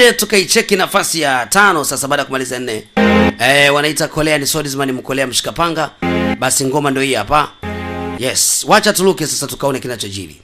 twende tukaicheki nafasi ya tano sasa baada ya kumaliza nne. Eh, wanaita kolea ni Swordsman, mkolea mshikapanga. Basi ngoma ndio hii hapa. Yes wacha tuluke sasa tukaone kinachojiri.